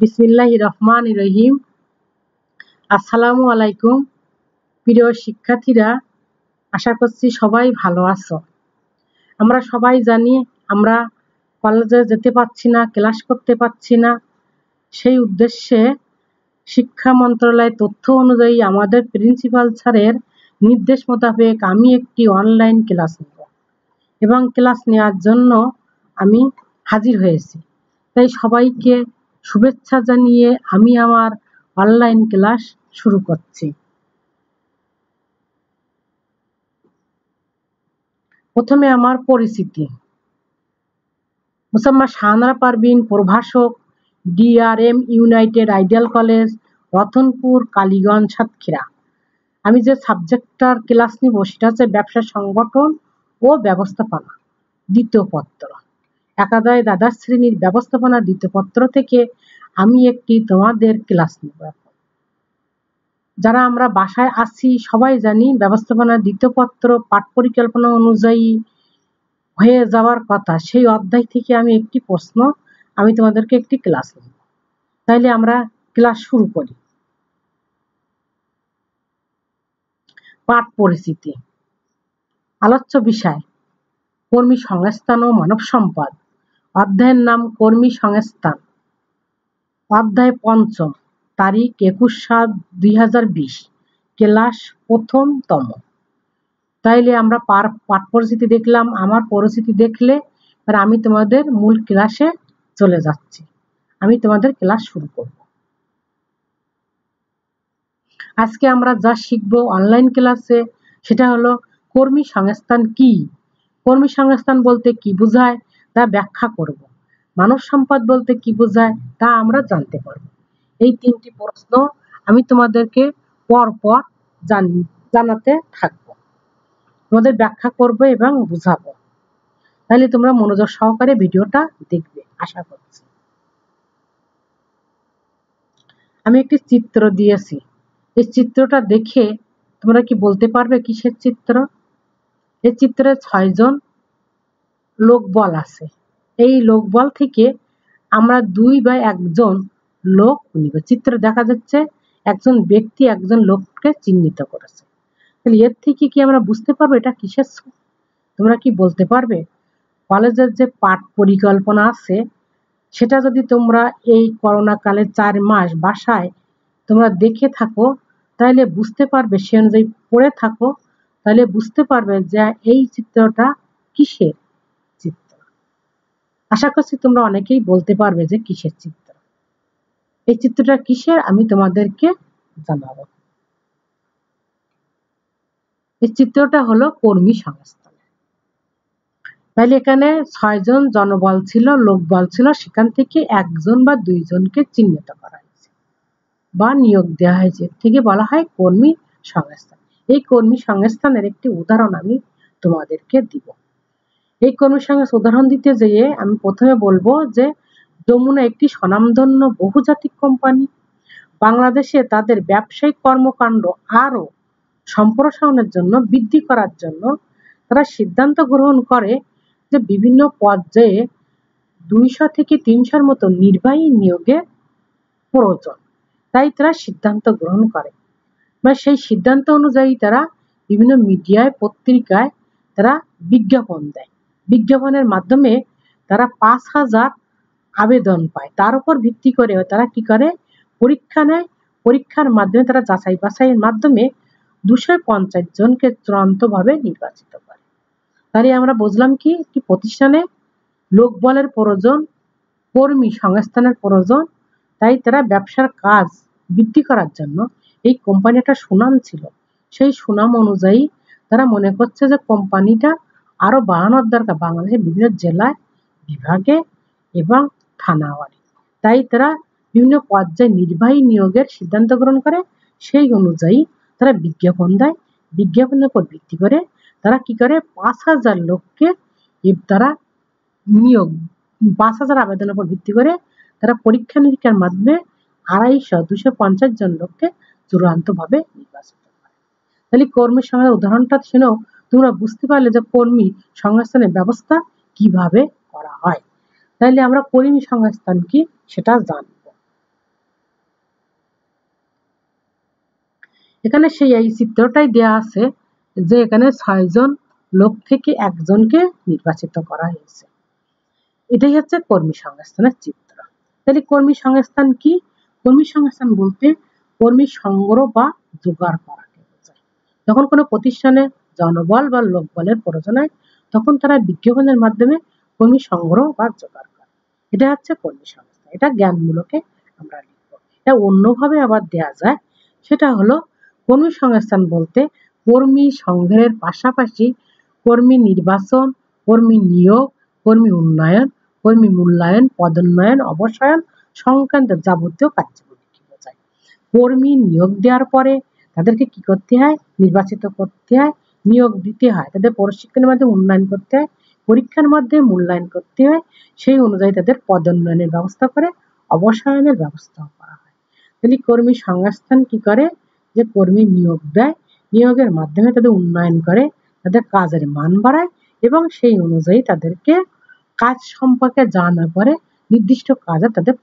বিসমিল্লাহ রহমান রহিম। আসসালামু আলাইকুম, প্রিয় শিক্ষার্থীরা, আশা করছি সবাই ভালো আছো। আমরা সবাই জানি আমরা কলেজে যেতে পারছি না ক্লাস করতে পারছি না। সেই উদ্দেশ্যে শিক্ষা মন্ত্রণালয়ের তথ্য অনুযায়ী আমাদের প্রিন্সিপাল স্যারের নির্দেশ মোতাবেক আমি একটি অনলাইন ক্লাস নেব এবং ক্লাস নেওয়ার জন্য আমি হাজির হয়েছি। তাই সবাইকে শুভেচ্ছা জানিয়ে আমি আমার অনলাইন ক্লাস শুরু করছি। প্রথমে আমার পরিচিতি। মুসাম্মা শাহানারা পারবিন প্রভাষক DRM United Ideal College Ratanpur, Kaliganj, Satkhira. আমি যে সাবজেক্টটার ক্লাস নিব, সেটা হচ্ছে ব্যবসা সংগঠন ও ব্যবস্থাপনা, দ্বিতীয় পত্র। একাদয় দ্বাদশ শ্রেণির ব্যবস্থাপনা দ্বিতীয় পত্র থেকে আমি একটি তোমাদের ক্লাস নেব যারা আমরা বাসায় আছি, সবাই জানি ব্যবস্থাপনা দ্বিতীয় পত্র পাঠ পরিকল্পনা অনুযায়ী হয়ে যাওয়ার কথা। সেই অধ্যায় থেকে আমি একটি প্রশ্ন, আমি তোমাদেরকে একটি ক্লাস নেব। তাইলে আমরা ক্লাস শুরু করি। পাঠ পরিস্থিতি আলোচ্য বিষয়, কর্মী সংস্থান ও মানব সম্পদ। অধ্যায়ের নাম কর্মী সংস্থান। অধ্যায় পঞ্চম, তারিখ একুশ সাত দুই হাজার বিশ, ক্লাস প্রথমতম। তাইলে আমরা পার পাঠ পরিস্থিতি দেখলাম, আমার পরিস্থিতি দেখলে এবার আমি তোমাদের মূল ক্লাসে চলে যাচ্ছি। আমি তোমাদের ক্লাস শুরু করব। আজকে আমরা যা শিখব অনলাইন ক্লাসে সেটা হলো কর্মী সংস্থান কি? কর্মী সংস্থান বলতে কি বোঝায়? তা ব্যাখ্যা করব। মানব সম্পদ বলতে কি বোঝায় তা আমরা জানতে পারব। এই তিনটি প্রশ্ন আমি তোমাদেরকে পর পর জানি, জানাতে থাকব। তোমাদের ব্যাখ্যা করব এবং বুঝাবো। তাহলে তোমরা মনোযোগ সহকারে ভিডিওটা দেখবে, আশা করছি। আমি একটি চিত্র দিয়েছি। এই চিত্রটা দেখে তোমরা কি বলতে পারবে কিসের চিত্র? এই চিত্রে ছয়জন লোকবল আছে। এই লোকবল থেকে আমরা দুই বা একজন লোক নিব চিত্র দেখা যাচ্ছে, একজন ব্যক্তি একজন লোককে চিহ্নিত করেছে। তাহলে এর থেকে কি আমরা বুঝতে পারব এটা কিসের তোমরা কি বলতে পারবে? কলেজের যে পাঠ পরিকল্পনা আছে, সেটা যদি তোমরা এই করোনা কালে চার মাস বাসায় তোমরা দেখে থাকো, তাহলে বুঝতে পারবে, সে অনুযায়ী পড়ে থাকো, তাহলে বুঝতে পারবে যে এই চিত্রটা কিসের? আশা করছি তোমরা অনেকেই বলতে পারবে যে কিসের চিত্র। এই চিত্রটা কিসের আমি তোমাদেরকে জানাব। এই চিত্রটা হলো কর্মী সংস্থান। তাহলে এখানে ছয়জন জনবল ছিল, লোকবল ছিল, সেখান থেকে একজন বা দুইজনকে চিহ্নিত করা হয়েছে বা নিয়োগ দেওয়া হয়েছে। থেকে বলা হয় কর্মী সংস্থান। এই কর্মী সংস্থানের একটি উদাহরণ আমি তোমাদেরকে দিব। এই কর্মী সংস্থা উদাহরণ দিতে যেয়ে আমি প্রথমে বলব যে যমুনা একটি স্বনামধন্য বহুজাতিক কোম্পানি। বাংলাদেশে তাদের ব্যবসায়িক কর্মকাণ্ড আরও সম্প্রসারণের জন্য বৃদ্ধি করার জন্য তারা সিদ্ধান্ত গ্রহণ করে যে বিভিন্ন পর্যায়ে দুইশো থেকে তিনশোর মতো নির্বাহী নিয়োগে প্রয়োজন। তাই তারা সিদ্ধান্ত গ্রহণ করে। বা সেই সিদ্ধান্ত অনুযায়ী তারা বিভিন্ন মিডিয়ায়, পত্রিকায় তারা বিজ্ঞাপন দেয়। বিজ্ঞাপনের মাধ্যমে তারা পাঁচ হাজার আবেদন পায়। তার উপর ভিত্তি করে তারা কি করে? পরীক্ষা নেয়। পরীক্ষার মাধ্যমে তারা যাচাই বাছাইয়ের মাধ্যমে দুশো পঞ্চাশ জনকে চূড়ান্তভাবে নির্বাচিত করে। তাহলে আমরা বুঝলাম কি? একটি প্রতিষ্ঠানে লোকবলের প্রয়োজন, কর্মী সংস্থানের প্রয়োজন, তাই তারা ব্যবসার কাজ বৃদ্ধি করার জন্য এই কোম্পানিটা সুনাম ছিল। সেই সুনাম অনুযায়ী তারা মনে করছে যে কোম্পানিটা আরও বাড়ানোর দরকার বাংলাদেশের বিভিন্ন জেলায় বিভাগে এবং থানাওয়ারি তাই তারা বিভিন্ন পর্যায়ে নির্বাহী নিয়োগের সিদ্ধান্ত গ্রহণ করে, সেই অনুযায়ী তারা বিজ্ঞাপন দেয়। বিজ্ঞাপনের উপর ভিত্তি করে তারা কি করে? পাঁচ হাজার লোককে তারা নিয়োগ, পাঁচ হাজার আবেদনের উপর ভিত্তি করে তারা পরীক্ষা নিরীক্ষার মাধ্যমে আড়াইশো, দুশো পঞ্চাশ জন লোককে চূড়ান্তভাবে নির্বাচিত করে। তাহলে কর্মী সংস্থার উদাহরণটা শুনেও তোমরা বুঝতে পারলে যে কর্মী সংস্থানের ব্যবস্থা কীভাবে করা হয়। তাহলে আমরা কর্মী সংস্থান কি সেটা জানব। এখানে সেই এই চিত্রটাই দেয়া আছে যে এখানে ছয়জন লোক থেকে একজনকে নির্বাচিত করা হয়েছে। এটাই হচ্ছে কর্মী সংস্থানের চিত্র। তাহলে কর্মী সংস্থান কি? কর্মী সংস্থান বলতে কর্মী সংগ্রহ বা জোগাড় করাকে বোঝায়। যখন কোনো প্রতিষ্ঠানে জনবল বা লোকবলের প্রয়োজন হয় তখন তারা বিজ্ঞাপনের মাধ্যমে কর্মী সংগ্রহ বা জোগাড় করে। এটা হচ্ছে কর্মী সংস্থা। এটা জ্ঞানমূলকে আমরা লিখব। এটা অন্যভাবে আবার দেয়া যায়। সেটা হলো কর্মী সংস্থান বলতে কর্মী সংগ্রহের পাশাপাশি কর্মী নির্বাচন, কর্মী নিয়োগ, কর্মী উন্নয়ন, কর্মী মূল্যায়ন, পদোন্নয়ন, অবসায়ন সংক্রান্ত যাবতীয় কার্যক্রমকে বোঝায় কর্মী নিয়োগ দেওয়ার পরে তাদেরকে কি করতে হয়? নির্বাচিত করতে হয়। নিয়োগ দিতে হয়। তাদের প্রশিক্ষণের মাধ্যমে উন্নয়ন করতে হয়, পরীক্ষার মাধ্যমে মূল্যায়ন করতে হয়, সেই অনুযায়ী তাদের পদোন্নয়নের ব্যবস্থা করে, অবসায়নের ব্যবস্থা করা হয়। তাহলে কর্মী সংস্থান কি করে? যে কর্মী নিয়োগ দেয়, নিয়োগের মাধ্যমে তাদের উন্নয়ন করে, তাদের কাজের মান বাড়ায় এবং সেই অনুযায়ী তাদেরকে কাজ সম্পর্কে জানার পরে নির্দিষ্ট কাজে তাদের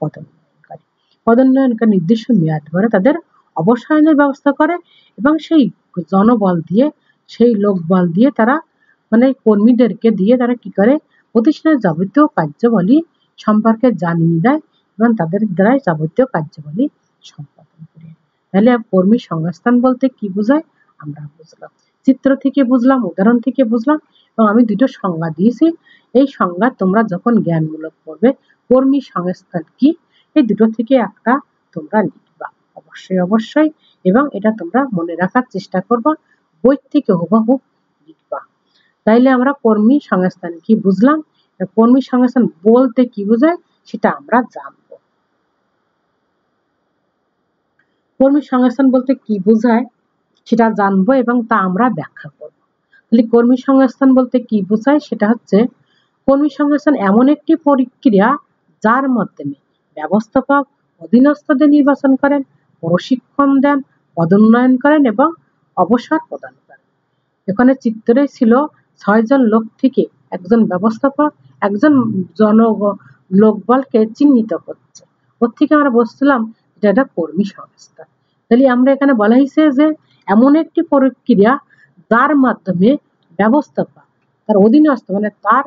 পদোন্নয়ন করে। নির্দিষ্ট মেয়াদ পরে তাদের অবসায়নের ব্যবস্থা করে এবং সেই জনবল দিয়ে সেই লোকবল দিয়ে তারা মানে কর্মীদেরকে দিয়ে তারা কি করে? প্রতিষ্ঠানের যাবতীয় কার্যাবলী সম্পর্কে জানিয়ে দেয় এবং তাদের দ্বারাই যাবতীয় কার্যাবলী সম্পাদন করে। তাহলে কর্মী সংস্থান বলতে কি বোঝায়? আমরা বুঝলাম। চিত্র থেকে বুঝলাম, উদাহরণ থেকে বুঝলাম এবং আমি দুটো সংজ্ঞা দিয়েছি। এই সংজ্ঞা তোমরা যখন জ্ঞানমূলক করবে, কর্মী সংস্থান কি? এই দুটো থেকে একটা তোমরা লিখবা। অবশ্যই অবশ্যই। এবং এটা তোমরা মনে রাখার চেষ্টা করবা। বই থেকে হুবহু লিখবা। তাইলে আমরা কর্মী সংস্থান কি বুঝলাম? কর্মী সংস্থান বলতে কি বোঝায়? সেটা আমরা জানব। কর্মী সংস্থান বলতে কি বোঝায়? সেটা জানব এবং তা আমরা ব্যাখ্যা করব। তাহলে কর্মী সংস্থান বলতে কি বোঝায়? সেটা হচ্ছে কর্মী সংস্থান এমন একটি প্রক্রিয়া যার মাধ্যমে ব্যবস্থাপক, অধীনস্থদের নির্বাচন করেন, প্রশিক্ষণ দেন, পদোন্নয়ন করেন এবং অবসর প্রদান করেন। এখানে চিত্রে ছিল ছয়জন লোক থেকে একজন ব্যবস্থাপক, একজন জন লোকবলকে চিহ্নিত করছে। ওর থেকে আমরা বসছিলাম এটা একটা কর্মী সংস্থা। তাহলে আমরা এখানে বলা হয়েছে যে এমন একটি প্রক্রিয়া যার মাধ্যমে ব্যবস্থাপক, তার অধীনস্থ মানে তার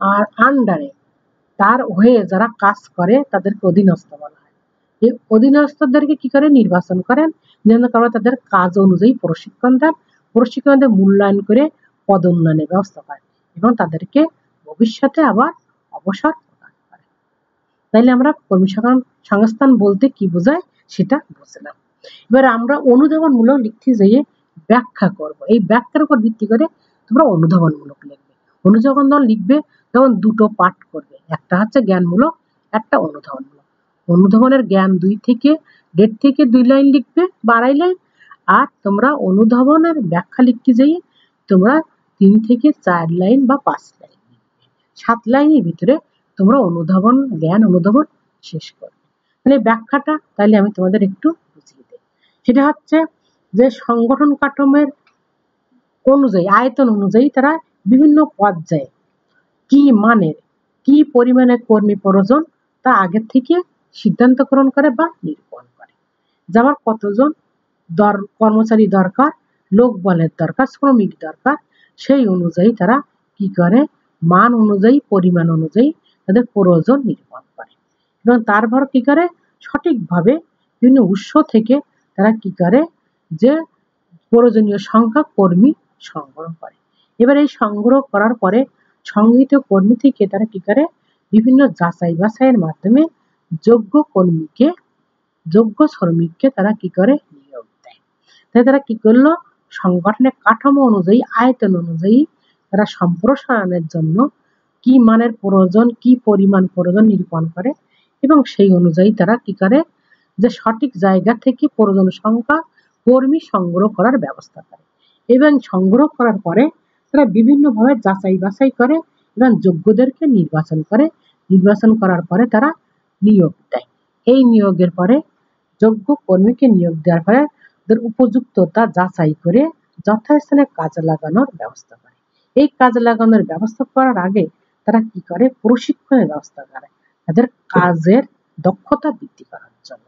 আর আন্ডারে তার হয়ে যারা কাজ করে তাদেরকে অধীনস্থ বলা হয়। এই অধীনস্থদেরকে কি করে নির্বাচন করেন? নির্বাচন করার তাদের কাজ অনুযায়ী প্রশিক্ষণ দেন, প্রশিক্ষণ মূল্যায়ন করে পদোন্নয়নের ব্যবস্থা করে এবং তাদেরকে ভবিষ্যতে আবার অবসর প্রদান করে তাইলে আমরা কর্মী সংস্থান বলতে কি বোঝায় সেটা বুঝলাম। এবার আমরা অনুধাবনমূলক লিখতে যেয়ে ব্যাখ্যা করব। এই ব্যাখ্যার উপর ভিত্তি করে তোমরা অনুধাবনমূলক লিখবে। অনুধাবন লিখবে, তখন দুটো পাঠ করবে। একটা হচ্ছে জ্ঞানমূলক, একটা অনুধাবনমূলক। অনুধাবনের জ্ঞান দুই থেকে দেড় থেকে দুই লাইন লিখবে, বাড়াই লাইন। আর তোমরা অনুধাবনের ব্যাখ্যা লিখতে যাই তোমরা তিন থেকে চার লাইন বা পাঁচ লাইন সাত লাইনের ভিতরে তোমরা অনুধাবন, জ্ঞান, অনুধাবন শেষ করবে। মানে ব্যাখ্যাটা তাহলে আমি তোমাদের একটু বুঝিয়ে দিই। সেটা হচ্ছে যে সংগঠন কাঠামোর অনুযায়ী, আয়তন অনুযায়ী তারা বিভিন্ন পর্যায়ে কি মানের, কি পরিমাণে কর্মী প্রয়োজন তা আগে থেকে সিদ্ধান্ত গ্রহণ করে বা নিরূপণ করে যেমন কতজন কর্মচারী দরকার, লোক বলের দরকার, শ্রমিক দরকার, সেই অনুযায়ী তারা কি করে? মান অনুযায়ী, পরিমাণ অনুযায়ী তাদের প্রয়োজন নিরূপণ করে। এবং তারপর কি করে? সঠিকভাবে বিভিন্ন উৎস থেকে তারা কি করে? যে প্রয়োজনীয় সংখ্যা কর্মী সংগ্রহ করে। এবার এই সংগ্রহ করার পরে সংগৃহীত কর্মী থেকে তারা কি করে? বিভিন্ন যাচাই বাছাইয়ের মাধ্যমে যোগ্য কর্মীকে যোগ্য শ্রমিককে তারা কি করে? নিয়োগ দেয়। তাই তারা কি করল? সংগঠনের কাঠামো অনুযায়ী, আয়তন অনুযায়ী তারা সম্প্রসারণের জন্য কি মানের প্রয়োজন, কি পরিমাণ প্রয়োজন নিরূপণ করে এবং সেই অনুযায়ী তারা কি করে? যে সঠিক জায়গা থেকে প্রয়োজন সংখ্যা কর্মী সংগ্রহ করার ব্যবস্থা করে। এবং সংগ্রহ করার পরে তারা বিভিন্নভাবে যাচাই বাছাই করে এবং যোগ্যদেরকে নির্বাচন করে। নির্বাচন করার পরে তারা নিয়োগ দেয়। এই নিয়োগের পরে যোগ্য কর্মীকে নিয়োগ দেওয়ার পরে তাদের উপযুক্ততা যাচাই করে যথাস্থানে কাজে লাগানোর ব্যবস্থা করে। এই কাজে লাগানোর ব্যবস্থা করার আগে তারা কি করে? প্রশিক্ষণের ব্যবস্থা করে। তাদের কাজের দক্ষতা বৃদ্ধি করার জন্য।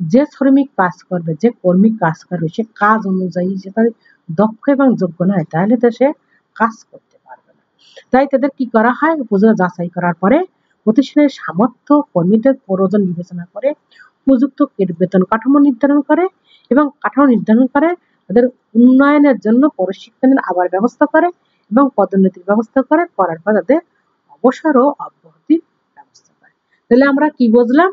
যে শ্রমিক কাজ করবে, যে কর্মী কাজ করবে, সে কাজ অনুযায়ী যে তার দক্ষ এবং যোগ্য নয়, তাহলে তো সে কাজ করতে পারবে না। তাই তাদের কি করা হয়? উপযোগ যাচাই করার পরে প্রতিষ্ঠানের সামর্থ্য, কর্মীদের প্রয়োজন বিবেচনা করে উপযুক্ত বেতন কাঠামো নির্ধারণ করে এবং কাঠামো নির্ধারণ করে তাদের উন্নয়নের জন্য প্রশিক্ষণের আবার ব্যবস্থা করে এবং পদোন্নতির ব্যবস্থা করে করার পর তাদের অবসর ও অব্যাহতির ব্যবস্থা করে। তাহলে আমরা কি বুঝলাম?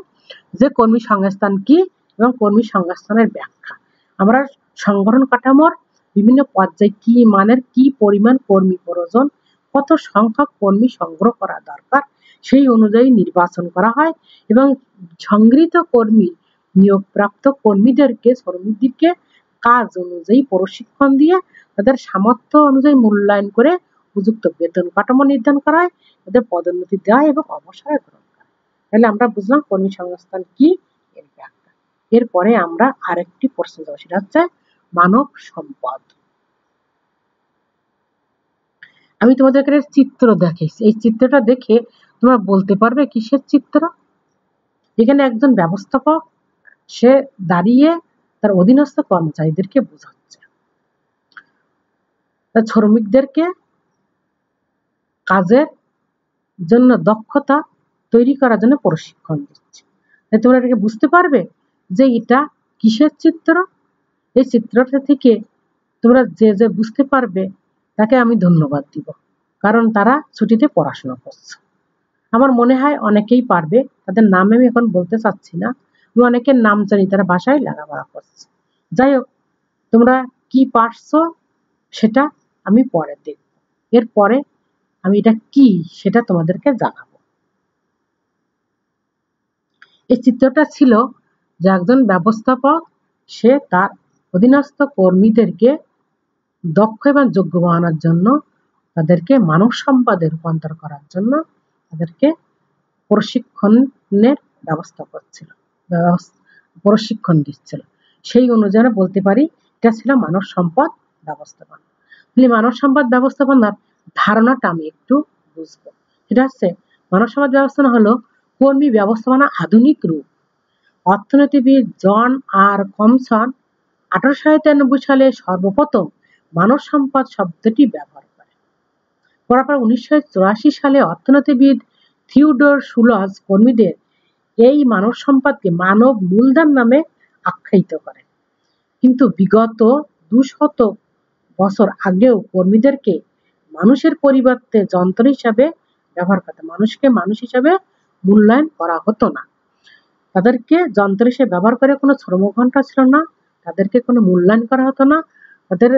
যে কর্মী সংস্থান কি এবং কর্মী সংস্থানের ব্যাখ্যা। আমরা সংগঠন কাঠামোর বিভিন্ন পর্যায়ে কি মানের কি পরিমাণ কর্মী প্রয়োজন, কত সংখ্যক কর্মী সংগ্রহ করা দরকার সেই অনুযায়ী নির্বাচন করা হয় এবং সংগৃহীত কর্মী, নিয়োগপ্রাপ্ত কর্মীদেরকে, শ্রমিকদেরকে কাজ অনুযায়ী প্রশিক্ষণ দিয়ে তাদের সামর্থ্য অনুযায়ী মূল্যায়ন করে উপযুক্ত বেতন কাঠামো নির্ধারণ করা হয়, তাদের পদোন্নতি দেওয়া এবং অবসর গ্রহণ করা তাহলে আমরা বুঝলাম কর্মী সংস্থান কি? এর ব্যাখ্যা। এরপরে আমরা আরেকটি প্রশ্ন দেবো সেটা হচ্ছে মানব সম্পদ। আমি তোমাদেরকে চিত্র দেখাইছি। এই চিত্রটা দেখে তোমরা বলতে পারবে কিসের চিত্র? এখানে একজন ব্যবস্থাপক, সে দাঁড়িয়ে তার অধীনস্থ কর্মচারীদেরকে বোঝাচ্ছে। শ্রমিকদেরকে কাজের জন্য দক্ষতা তৈরি করার জন্য প্রশিক্ষণ দিচ্ছে। তোমরা এটাকে বুঝতে পারবে যে এটা কিসের চিত্র? এই চিত্রটা থেকে তোমরা যে যে বুঝতে পারবে তাকে আমি ধন্যবাদ দিব। কারণ তারা ছুটিতে পড়াশোনা করছে। আমার মনে হয় অনেকেই পারবে। তাদের নাম আমি এখন বলতে চাচ্ছি না। আমি অনেকের নাম জানি, তারা বাসায় লেখাপড়া করছে। যাই হোক, তোমরা কি পারছ সেটা আমি পরে দেখব। এরপরে আমি এটা কি সেটা তোমাদেরকে জানাব। এই চিত্রটা ছিল যে একজন ব্যবস্থাপক, সে তার অধীনস্থ কর্মীদেরকে দক্ষ এবং যোগ্য বানানোর জন্য, তাদেরকে মানব সম্পদে রূপান্তর করার জন্য তাদেরকে প্রশিক্ষণের ব্যবস্থা করছিল প্রশিক্ষণ দিচ্ছিল। সেই অনুযায়ী বলতে পারি, এটা ছিল মানব সম্পদ ব্যবস্থাপনা। তাহলে মানব সম্পদ ব্যবস্থাপনার ধারণাটা আমি একটু বুঝব। সেটা হচ্ছে, মানব সম্পদ ব্যবস্থাপনা হলো কর্মী ব্যবস্থাপনা আধুনিক রূপ। অর্থনীতিবিদ জন আর কমসন আঠারোশো তিরানব্বই সালে সর্বপ্রথম মানব সম্পদ শব্দটি ব্যবহার পরপর উনিশশো সালে অর্থনীতিবিদ থিওডোর সুলজ কর্মীদের এই মানব সম্পদকে মানব মূলধন নামে আখ্যায়িত করে কিন্তু বিগত দুশত বছর আগেও কর্মীদেরকে মানুষের পরিবর্তে যন্ত্র হিসাবে ব্যবহার করতে। মানুষকে মানুষ হিসাবে মূল্যায়ন করা হতো না। তাদেরকে যন্ত্র হিসেবে ব্যবহার করে কোনো শ্রমঘণ্টা ছিল না। তাদেরকে কোনো মূল্যায়ন করা হতো না। তাদের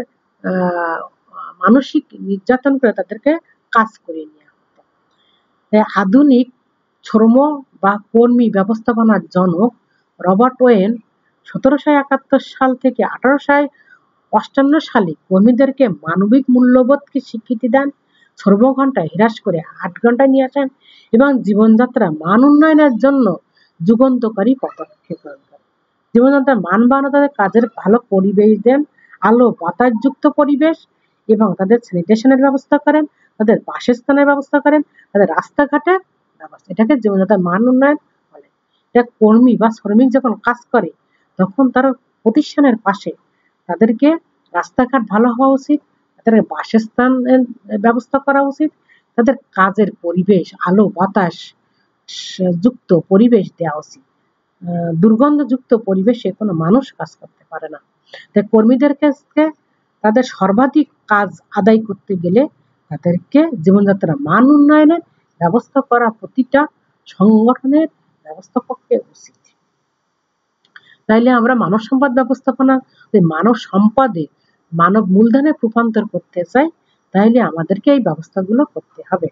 মানসিক নির্যাতন করে তাদেরকে কাজ করিয়ে নিয়ে হতো আধুনিক শ্রম বা কর্মী ব্যবস্থাপনার জনক রবার্ট ওয়েন সতেরোশো একাত্তর সাল থেকে আঠারোশো অষ্টান্ন সালে কর্মীদেরকে মানবিক মূল্যবোধকে স্বীকৃতি দেন শ্রমঘণ্টা হ্রাস করে আট ঘন্টায় নিয়ে আসেন এবং জীবনযাত্রা মান উন্নয়নের জন্য যুগান্তকারী পদক্ষেপ জীবনযাত্রার মান বাড়ানো তাদের কাজের ভালো পরিবেশ দেন, আলো বাতাসযুক্ত পরিবেশ এবং তাদের স্যানিটেশনের ব্যবস্থা করেন, তাদের বাসস্থানের ব্যবস্থা করেন, তাদের রাস্তাঘাটের ব্যবস্থা। এটাকে জীবনযাত্রার মান উন্নয়ন বলে। এটা কর্মী বা শ্রমিক যখন কাজ করে, তখন তার প্রতিষ্ঠানের পাশে তাদেরকে রাস্তাঘাট ভালো হওয়া উচিত, তাদের বাসস্থানের ব্যবস্থা করা উচিত, তাদের কাজের পরিবেশ, আলো, বাতাস, যুক্ত পরিবেশ দেওয়া উচিত। দুর্গন্ধযুক্ত পরিবেশে কোনো মানুষ কাজ করতে পারে না। তাই কর্মীদের কাছে তাদের সর্বাধিক কাজ আদায় করতে গেলে তাদেরকে জীবনযাত্রার মান উন্নয়নের ব্যবস্থা করা প্রতিটা সংগঠনের ব্যবস্থাপককে উচিত। তাইলে আমরা মানব সম্পদ ব্যবস্থাপনা মানব সম্পদে মানব মূলধনে রূপান্তর করতে চাই, তাইলে আমাদেরকে এই ব্যবস্থাগুলো করতে হবে।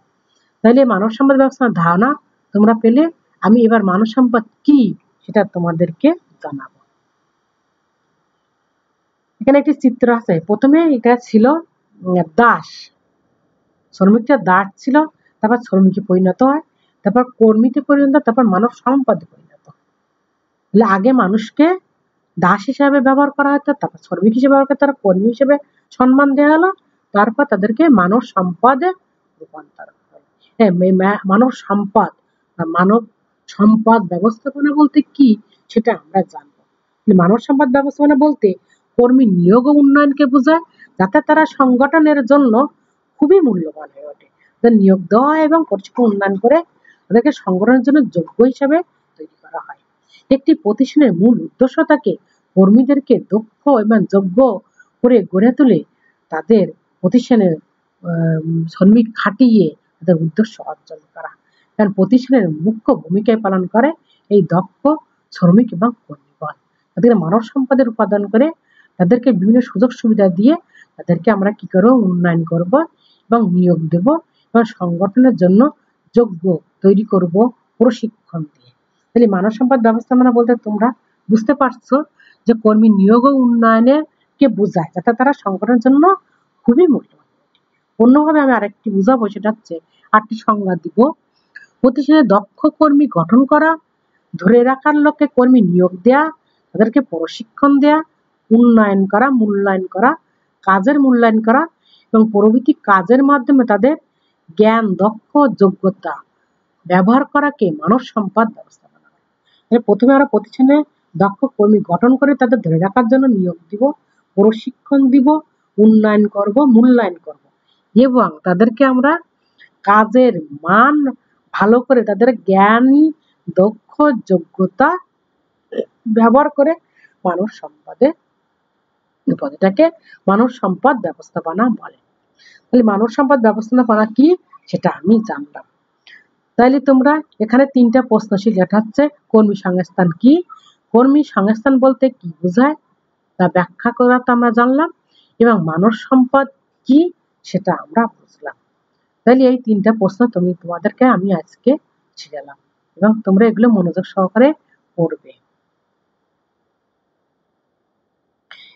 তাইলে মানব সম্পদ ব্যবস্থার ধারণা তোমরা পেলে, আমি এবার মানব সম্পদ কি সেটা তোমাদেরকে জানাব। এখানে একটি চিত্র আছে। প্রথমে এটা ছিল দাস। শ্রমিকটা দাস ছিল, তারপর শ্রমিকে পরিণত হয়, তারপর কর্মীতে পরিণত তারপর মানব সম্পদে পরিণত তাহলে আগে মানুষকে দাস হিসাবে ব্যবহার করা হতো, তারপর শ্রমিক হিসেবে ব্যবহার করতো কর্মী হিসেবে সম্মান দেওয়া হলো, তারপর তাদেরকে মানব সম্পদে রূপান্তর মানব সম্পদ মানব সম্পদ ব্যবস্থাপনা বলতে কি সেটা আমরা জানব। মানব সম্পদ ব্যবস্থাপনা বলতে কর্মী নিয়োগ উন্নয়নকে বোঝায়, যাতে তারা সংগঠনের জন্য খুবই মূল্যবান হয়ে ওঠে। নিয়োগ দেওয়া এবং প্রশিক্ষণ উন্নয়ন করে তাদেরকে সংগঠনের জন্য যোগ্য হিসাবে তৈরি করা হয়। একটি প্রতিষ্ঠানের মূল উদ্দেশ্য থাকে কর্মীদেরকে দক্ষ এবং যোগ্য করে গড়ে তুলে তাদের প্রতিষ্ঠানের শ্রমিক খাটিয়ে তাদের উদ্দেশ্য অর্জন করা। কারণ প্রতিষ্ঠানের মুখ্য ভূমিকায় পালন করে এই দক্ষ শ্রমিক এবং কর্মীগণ তাদের মানব সম্পদের উপাদান করে তাদেরকে বিভিন্ন সুযোগ সুবিধা দিয়ে তাদেরকে আমরা কি করব? উন্নয়ন করব এবং নিয়োগ দেব এবং সংগঠনের জন্য যোগ্য তৈরি করব প্রশিক্ষণ দিয়ে। তাহলে মানব সম্পদ ব্যবস্থাপনা বলতে তোমরা বুঝতে পারছ যে কর্মী নিয়োগ ও উন্নয়নের কে বোঝায়, যাতে তারা সংগঠনের জন্য খুবই মূল্যবান। অন্যভাবে আমি আরেকটি বুঝাবো, সেটা হচ্ছে আটটি সংজ্ঞা দিব। প্রতিষ্ঠানে দক্ষ কর্মী গঠন করা, ধরে রাখার লক্ষ্যে কর্মী নিয়োগ দেয়া, তাদেরকে প্রশিক্ষণ দেয়া উন্নয়ন করা, মূল্যায়ন করা, কাজের মূল্যায়ন করা এবং প্রভৃতি কাজের মাধ্যমে তাদের জ্ঞান, দক্ষ, যোগ্যতা ব্যবহার করাকে মানব সম্পদ ব্যবস্থাপনা প্রথমে আমরা প্রতিষ্ঠানে দক্ষ কর্মী গঠন করে তাদের ধরে রাখার জন্য নিয়োগ দিব, প্রশিক্ষণ দিব, উন্নয়ন করব, মূল্যায়ন করব এবং তাদেরকে আমরা কাজের মান ভালো করে তাদের জ্ঞানী, দক্ষ, যোগ্যতা ব্যবহার করে মানব সম্পদে এটাকে মানব সম্পদ ব্যবস্থাপনা বলে। তাহলে মানব সম্পদ ব্যবস্থাপনা কি? সেটা আমি জানলাম। তাইলে তোমরা এখানে তিনটা প্রশ্নশীল লেখা হচ্ছে কর্মী সংস্থান কি? কর্মী সংস্থান বলতে কি বোঝায়? তা ব্যাখ্যা করা তো আমরা জানলাম। এবং মানব সম্পদ কি সেটা আমরা বুঝলাম। তাহলে এই তিনটা প্রশ্ন তুমি তোমাদেরকে আমি আজকে ছিলাম এবং তোমরা এগুলো মনোযোগ সহকারে পড়বে।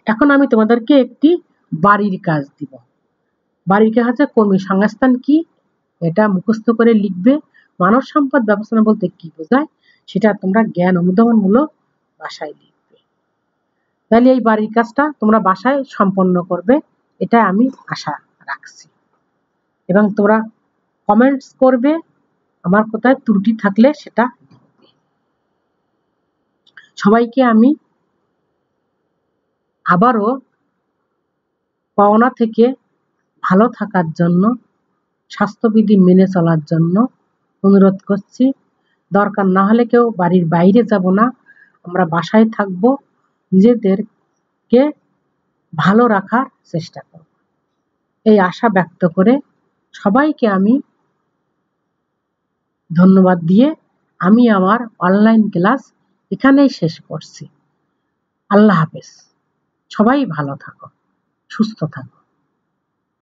এখন আমি তোমাদেরকে একটি বাড়ির কাজ দিব। বাড়ির কাজ হচ্ছে কর্মী সংস্থান কি, এটা মুখস্থ করে লিখবে। মানব সম্পদ ব্যবস্থাপনা বলতে কি বোঝায়, সেটা তোমরা জ্ঞান অনুধাবনমূলক বাসায় লিখবে। তাহলে এই বাড়ির কাজটা তোমরা বাসায় সম্পন্ন করবে এটা আমি আশা রাখছি। এবং তোমরা কমেন্টস করবে, আমার কোথায় ত্রুটি থাকলে সেটা সবাইকে আমি আবারও পাওনা থেকে ভালো থাকার জন্য, স্বাস্থ্যবিধি মেনে চলার জন্য অনুরোধ করছি। দরকার না হলে কেউ বাড়ির বাইরে যাব না। আমরা বাসায় থাকব। নিজেদেরকে ভালো রাখার চেষ্টা করব। এই আশা ব্যক্ত করে সবাইকে আমি ধন্যবাদ দিয়ে আমি আমার অনলাইন ক্লাস এখানেই শেষ করছি। আল্লাহ হাফেজ। সবাই ভালো থাকো সুস্থ থাকো।